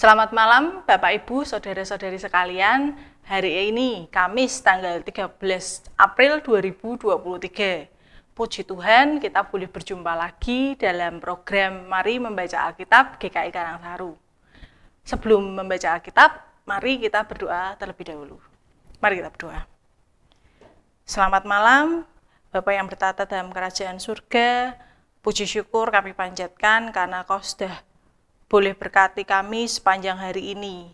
Selamat malam Bapak Ibu, Saudara-saudari sekalian. Hari ini Kamis tanggal 13 April 2023. Puji Tuhan kita boleh berjumpa lagi dalam program Mari Membaca Alkitab GKI Karangsaru. Sebelum membaca Alkitab, mari kita berdoa terlebih dahulu. Mari kita berdoa. Selamat malam Bapak yang bertata dalam kerajaan surga. Puji syukur kami panjatkan karena kau sudah boleh berkati kami sepanjang hari ini.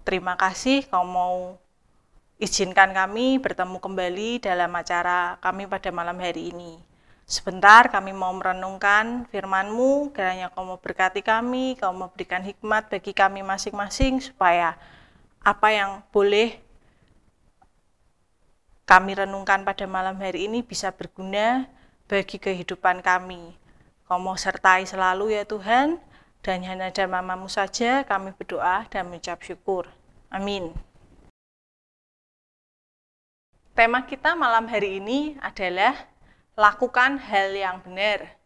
Terima kasih kau mau izinkan kami bertemu kembali dalam acara kami pada malam hari ini. Sebentar kami mau merenungkan firman-Mu, kiranya kau mau berkati kami, kau mau berikan hikmat bagi kami masing-masing supaya apa yang boleh kami renungkan pada malam hari ini bisa berguna bagi kehidupan kami. Kau mau sertai selalu ya Tuhan, dan hanya dan mamamu saja kami berdoa dan mengucap syukur. Amin. Tema kita malam hari ini adalah lakukan hal yang benar.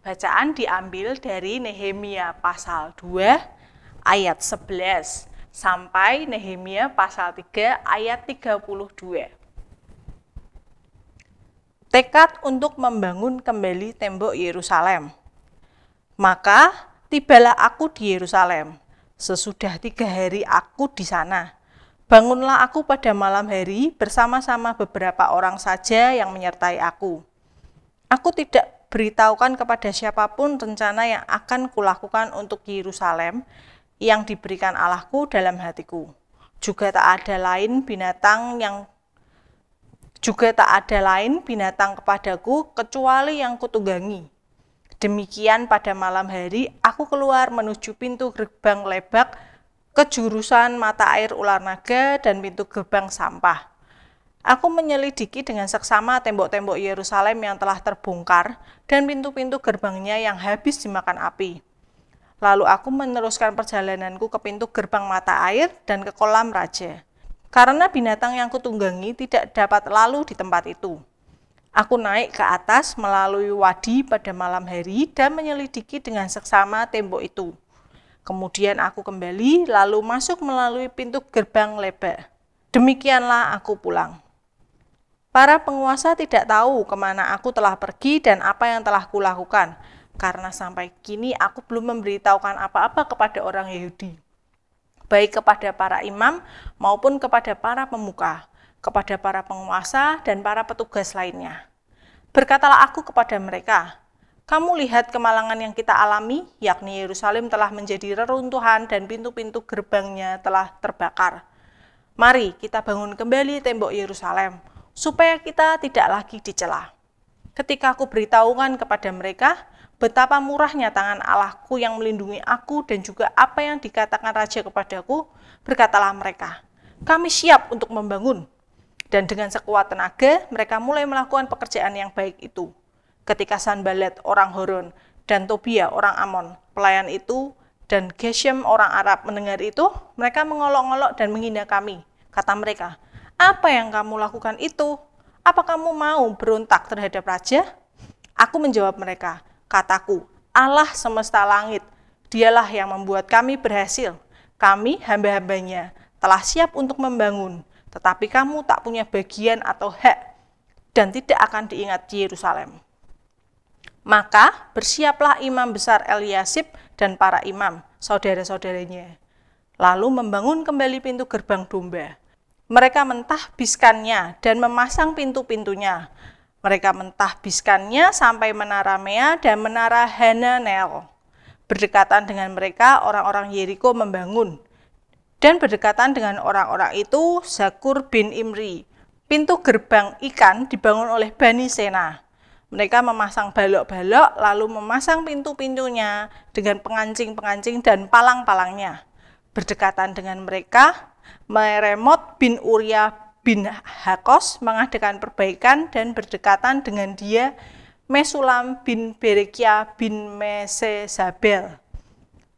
Bacaan diambil dari Nehemia pasal 2 ayat 11 sampai Nehemia pasal 3 ayat 32. Tekad untuk membangun kembali tembok Yerusalem. Maka Tibalah aku di Yerusalem. Sesudah tiga hari aku di sana. Bangunlah aku pada malam hari bersama-sama beberapa orang saja yang menyertai aku. Aku tidak beritahukan kepada siapa pun rencana yang akan kulakukan untuk Yerusalem yang diberikan Allahku dalam hatiku. Juga tak ada lain binatang yang juga tak ada lain binatang kepadaku kecuali yang kutunggangi Demikian pada malam hari aku keluar menuju pintu gerbang lebak ke jurusan mata air ular naga dan pintu gerbang sampah. Aku menyelidiki dengan seksama tembok-tembok Yerusalem yang telah terbongkar dan pintu-pintu gerbangnya yang habis dimakan api. Lalu aku meneruskan perjalananku ke pintu gerbang mata air dan ke kolam raja. Karena binatang yang kutunggangi tidak dapat lalu di tempat itu. Aku naik ke atas melalui wadi pada malam hari dan menyelidiki dengan seksama tembok itu. Kemudian aku kembali lalu masuk melalui pintu gerbang lebar. Demikianlah aku pulang. Para penguasa tidak tahu ke mana aku telah pergi dan apa yang telah kulakukan, karena sampai kini aku belum memberitahukan apa-apa kepada orang Yahudi, baik kepada para imam maupun kepada para pemuka kepada para penguasa dan para petugas lainnya. Berkatalah aku kepada mereka, kamu lihat kemalangan yang kita alami, yakni Yerusalem telah menjadi reruntuhan dan pintu-pintu gerbangnya telah terbakar. Mari kita bangun kembali tembok Yerusalem, supaya kita tidak lagi dicela. Ketika aku beritahukan kepada mereka, betapa murahnya tangan Allahku yang melindungi aku dan juga apa yang dikatakan Raja kepadaku, berkatalah mereka, kami siap untuk membangun, dan dengan sekuat tenaga, mereka mulai melakukan pekerjaan yang baik itu. Ketika Sanbalat orang Horon dan Tobia orang Amon, pelayan itu, dan Geshem orang Arab mendengar itu, mereka mengolok-olok dan menghina kami. Kata mereka, apa yang kamu lakukan itu? Apa kamu mau berontak terhadap raja? Aku menjawab mereka, kataku, Allah semesta langit, dialah yang membuat kami berhasil. Kami, hamba-hambanya, telah siap untuk membangun tetapi kamu tak punya bagian atau hak dan tidak akan diingat di Yerusalem. Maka bersiaplah imam besar Eliasib dan para imam, saudara-saudaranya. Lalu membangun kembali pintu gerbang domba. Mereka mentahbiskannya dan memasang pintu-pintunya. Mereka mentahbiskannya sampai menara Mea dan menara Hananel. Berdekatan dengan mereka, orang-orang Yeriko membangun dan berdekatan dengan orang-orang itu Zakur bin Imri. Pintu gerbang ikan dibangun oleh Bani Sena. Mereka memasang balok-balok lalu memasang pintu-pintunya dengan pengancing-pengancing dan palang-palangnya. Berdekatan dengan mereka, Meremot bin Uria bin Hakos mengadakan perbaikan dan berdekatan dengan dia Mesulam bin Berekia bin Mesesabel.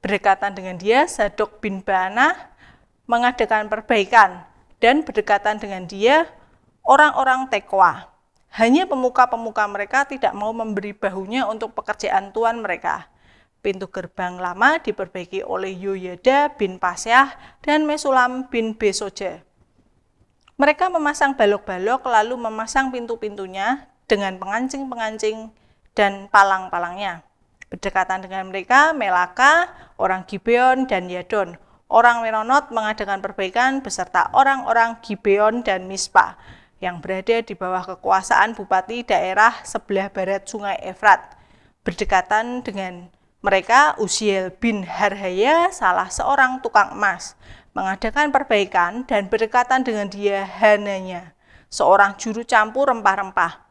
Berdekatan dengan dia Zadok bin Bana mengadakan perbaikan dan berdekatan dengan dia orang-orang Tekwa. Hanya pemuka-pemuka mereka tidak mau memberi bahunya untuk pekerjaan tuan mereka. Pintu gerbang lama diperbaiki oleh Yoyada bin Pasyah dan Mesulam bin Besoja. Mereka memasang balok-balok lalu memasang pintu-pintunya dengan pengancing-pengancing dan palang-palangnya. Berdekatan dengan mereka, Melaka, orang Gibeon, dan Yadon. Orang Meronot mengadakan perbaikan beserta orang-orang Gibeon dan Mispa yang berada di bawah kekuasaan bupati daerah sebelah barat sungai Efrat. Berdekatan dengan mereka, Uziel bin Harhaya, salah seorang tukang emas, mengadakan perbaikan dan berdekatan dengan dia Hananya, seorang juru campur rempah-rempah.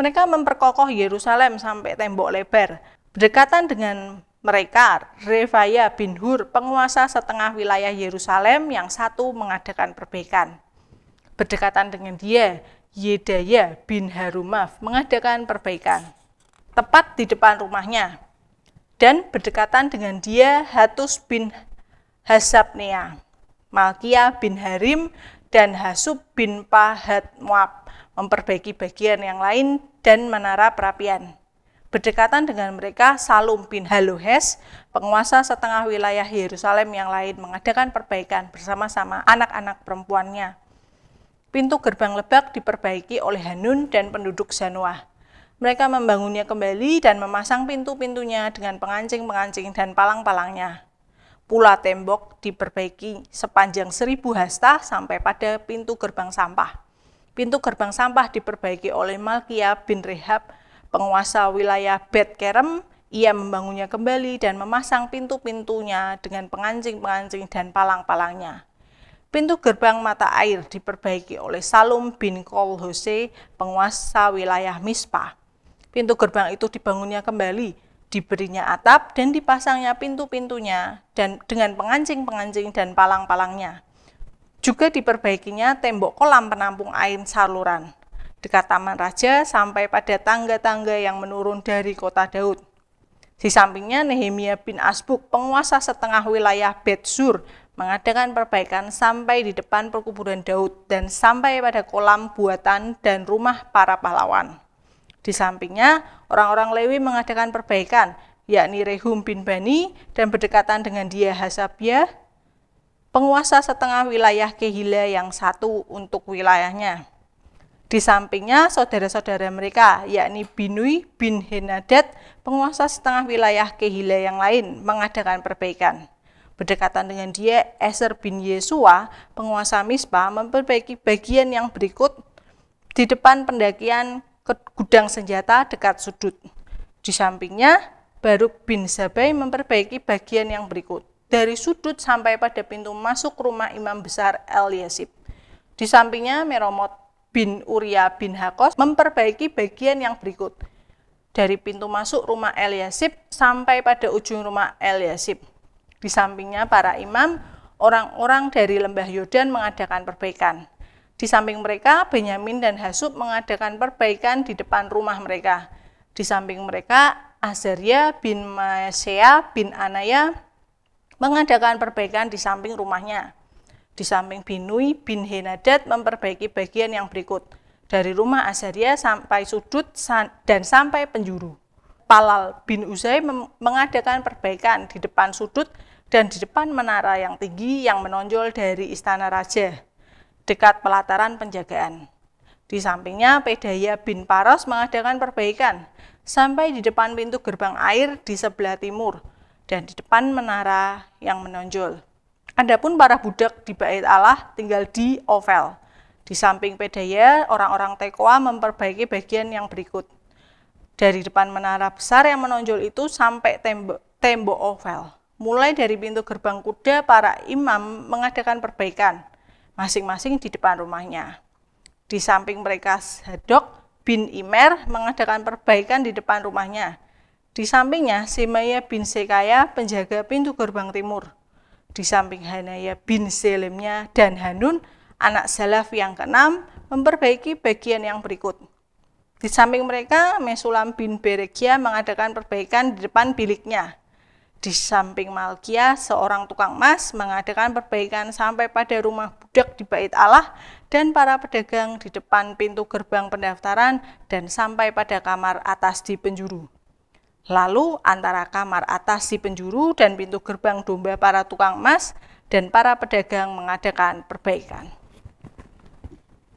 Mereka memperkokoh Yerusalem sampai tembok lebar. Berdekatan dengan mereka, Revaya bin Hur, penguasa setengah wilayah Yerusalem yang satu mengadakan perbaikan. Berdekatan dengan dia, Yedaya bin Harumaf mengadakan perbaikan. Tepat di depan rumahnya. Dan berdekatan dengan dia, Hatus bin Hasabnea Malkia bin Harim dan Hasub bin Pahat Moab memperbaiki bagian yang lain dan menara perapian. Berdekatan dengan mereka, Salum bin Haluhes, penguasa setengah wilayah Yerusalem yang lain, mengadakan perbaikan bersama-sama anak-anak perempuannya. Pintu gerbang lebak diperbaiki oleh Hanun dan penduduk Zanoah. Mereka membangunnya kembali dan memasang pintu-pintunya dengan pengancing-pengancing dan palang-palangnya. Pula tembok diperbaiki sepanjang seribu hasta sampai pada pintu gerbang sampah. Pintu gerbang sampah diperbaiki oleh Malkia bin Rehab, penguasa wilayah Bet Kerem. Ia membangunnya kembali dan memasang pintu-pintunya dengan pengancing-pengancing dan palang-palangnya. Pintu gerbang mata air diperbaiki oleh Salum bin Kol Hose, penguasa wilayah Mispa. Pintu gerbang itu dibangunnya kembali diberinya atap dan dipasangnya pintu-pintunya dan dengan pengancing-pengancing dan palang-palangnya. Juga diperbaikinya tembok kolam penampung air saluran dekat Taman Raja sampai pada tangga-tangga yang menurun dari kota Daud. Di sampingnya Nehemia bin Asbuk, penguasa setengah wilayah Betsur, mengadakan perbaikan sampai di depan perkuburan Daud dan sampai pada kolam buatan dan rumah para pahlawan. Di sampingnya, orang-orang Lewi mengadakan perbaikan, yakni Rehum bin Bani dan berdekatan dengan dia Hasabia, penguasa setengah wilayah Kehila yang satu untuk wilayahnya. Di sampingnya saudara-saudara mereka, yakni Binui bin Henadad, penguasa setengah wilayah Kehila yang lain, mengadakan perbaikan. Berdekatan dengan dia, Eser bin Yesua, penguasa Mispa, memperbaiki bagian yang berikut di depan pendakian ke gudang senjata dekat sudut. Di sampingnya, Baruk bin Zabai memperbaiki bagian yang berikut. Dari sudut sampai pada pintu masuk rumah imam besar El Yasib. Di sampingnya, Meromot bin Uria bin Hakos memperbaiki bagian yang berikut. Dari pintu masuk rumah El Yasib sampai pada ujung rumah El Yasib. Di sampingnya para imam, orang-orang dari lembah Yordan mengadakan perbaikan. Di samping mereka, Benyamin dan Hasub mengadakan perbaikan di depan rumah mereka. Di samping mereka, Azaria bin Maesea bin Anaya mengadakan perbaikan di samping rumahnya. Di samping Binui bin Henadad memperbaiki bagian yang berikut. Dari rumah Azaria sampai sudut dan sampai penjuru. Palal bin Uzai mengadakan perbaikan di depan sudut dan di depan menara yang tinggi yang menonjol dari istana raja dekat pelataran penjagaan. Di sampingnya, Pedaya bin Paros mengadakan perbaikan sampai di depan pintu gerbang air di sebelah timur dan di depan menara yang menonjol. Adapun para budak di Bait Allah tinggal di Ovel. Di samping Pedaya, orang-orang Tekoa memperbaiki bagian yang berikut. Dari depan menara besar yang menonjol itu sampai tembok, tembok Ovel. Mulai dari pintu gerbang kuda, para imam mengadakan perbaikan masing-masing di depan rumahnya. Di samping mereka Zadok bin Imer mengadakan perbaikan di depan rumahnya. Di sampingnya Semaya bin Sekaya penjaga pintu gerbang timur. Di samping Hanaya bin Selimnya dan Hanun anak Salaf yang keenam memperbaiki bagian yang berikut. Di samping mereka, Mesulam bin Berekia mengadakan perbaikan di depan biliknya. Di samping Malkia, seorang tukang emas mengadakan perbaikan sampai pada rumah budak di bait Allah dan para pedagang di depan pintu gerbang pendaftaran dan sampai pada kamar atas di penjuru. Lalu antara kamar atas si penjuru dan pintu gerbang domba para tukang emas dan para pedagang mengadakan perbaikan.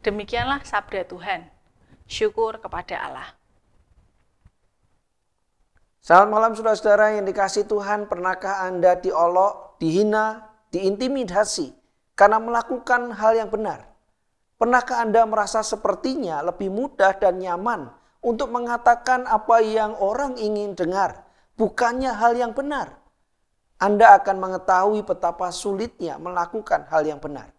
Demikianlah sabda Tuhan. Syukur kepada Allah. Selamat malam saudara-saudara yang dikasih Tuhan. Pernahkah Anda diolok, dihina, diintimidasi karena melakukan hal yang benar? Pernahkah Anda merasa sepertinya lebih mudah dan nyaman untuk mengatakan apa yang orang ingin dengar, bukannya hal yang benar. Anda akan mengetahui betapa sulitnya melakukan hal yang benar.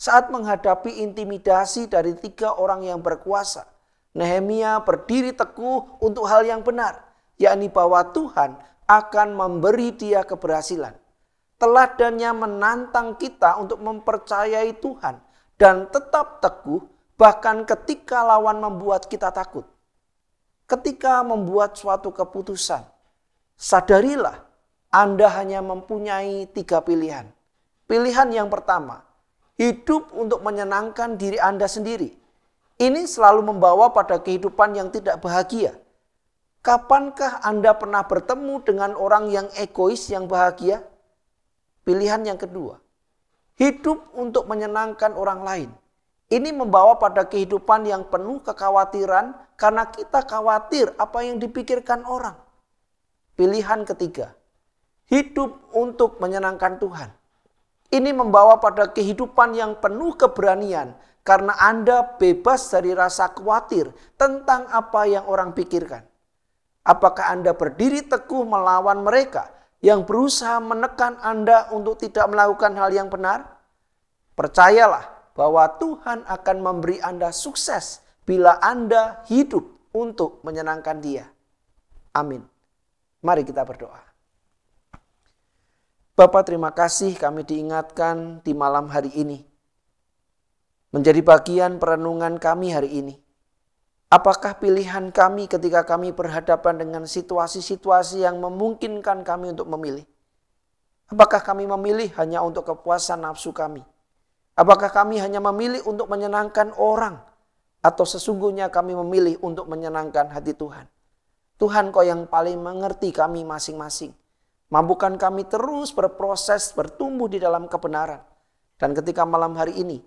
Saat menghadapi intimidasi dari tiga orang yang berkuasa, Nehemia berdiri teguh untuk hal yang benar, yakni bahwa Tuhan akan memberi dia keberhasilan. Teladannya menantang kita untuk mempercayai Tuhan dan tetap teguh bahkan ketika lawan membuat kita takut ketika membuat suatu keputusan, sadarilah Anda hanya mempunyai tiga pilihan. Pilihan yang pertama, hidup untuk menyenangkan diri Anda sendiri. Ini selalu membawa pada kehidupan yang tidak bahagia. Kapankah Anda pernah bertemu dengan orang yang egois yang bahagia? Pilihan yang kedua, hidup untuk menyenangkan orang lain. Ini membawa pada kehidupan yang penuh kekhawatiran karena kita khawatir apa yang dipikirkan orang. Pilihan ketiga, hidup untuk menyenangkan Tuhan. Ini membawa pada kehidupan yang penuh keberanian karena Anda bebas dari rasa khawatir tentang apa yang orang pikirkan. Apakah Anda berdiri teguh melawan mereka yang berusaha menekan Anda untuk tidak melakukan hal yang benar? Percayalah, bahwa Tuhan akan memberi Anda sukses bila Anda hidup untuk menyenangkan Dia. Amin. Mari kita berdoa. Bapak terima kasih kami diingatkan di malam hari ini. Menjadi bagian perenungan kami hari ini. Apakah pilihan kami ketika kami berhadapan dengan situasi-situasi yang memungkinkan kami untuk memilih? Apakah kami memilih hanya untuk kepuasan nafsu kami? Apakah kami hanya memilih untuk menyenangkan orang atau sesungguhnya kami memilih untuk menyenangkan hati Tuhan? Tuhan kau yang paling mengerti kami masing-masing. Mampukan kami terus berproses bertumbuh di dalam kebenaran. Dan ketika malam hari ini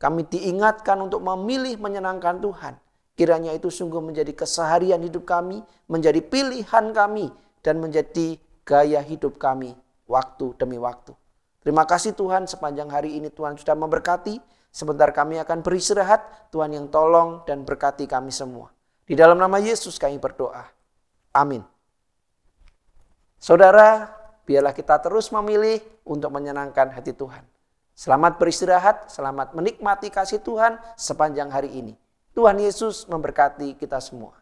kami diingatkan untuk memilih menyenangkan Tuhan. Kiranya itu sungguh menjadi keseharian hidup kami, menjadi pilihan kami, dan menjadi gaya hidup kami waktu demi waktu. Terima kasih Tuhan sepanjang hari ini Tuhan sudah memberkati. Sebentar kami akan beristirahat. Tuhan yang tolong dan berkati kami semua. Di dalam nama Yesus kami berdoa. Amin. Saudara, biarlah kita terus memilih untuk menyenangkan hati Tuhan. Selamat beristirahat, selamat menikmati kasih Tuhan sepanjang hari ini. Tuhan Yesus memberkati kita semua.